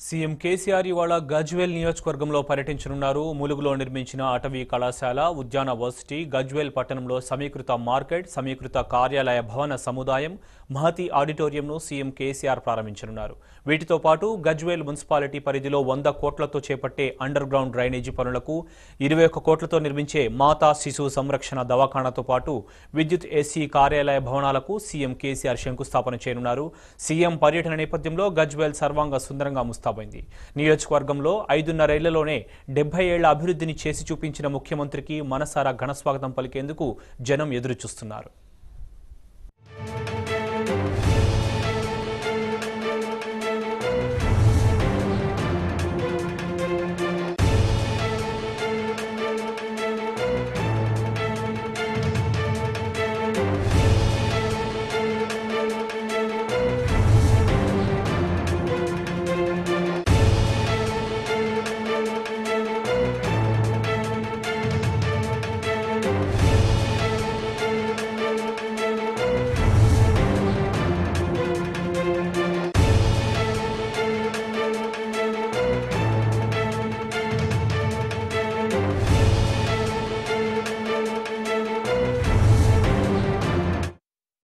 CM KCR ఇవాళ గజ్వేల్ నియోజకవర్గంలో పర్యటించనున్నారు. ములుగులో నిర్మించిన అటవీ కళాశాల ఉద్యాన వర్సిటీ గజ్వేల్ పట్టణంలో సమీకృత మార్కెట్ సమీకృత కార్యాలయ భవన సముదాయం మహతి ఆడిటోరియంను సీఎం కేసీఆర్ ప్రారంభించనున్నారు. వీటితో పాటు గజ్వేల్ మున్సిపాలిటీ పరిధిలో వంద కోట్లతో చేపట్టే అండర్ గ్రౌండ్ డ్రైనేజీ పనులకు ఇరవై ఒక్క కోట్లతో నిర్మించే మాతా శిశు సంరక్షణ దవాఖానాతో పాటు విద్యుత్ ఎస్సీ కార్యాలయ భవనాలకు సీఎం కేసీఆర్ శంకుస్థాపన చేయనున్నారు. సీఎం పర్యటన నేపథ్యంలో గజ్వేల్ సర్వాంగ సుందరంగా ముస్తాబైంది నియోజకవర్గంలో ఐదున్నరేళ్ళలోనే డెబ్బై ఏళ్ళ అభివృద్ధిని చేసి చూపించిన ముఖ్యమంత్రికి మనసారా ఘనస్వాగతం పలికేందుకు జనం ఎదురుచూస్తున్నారు.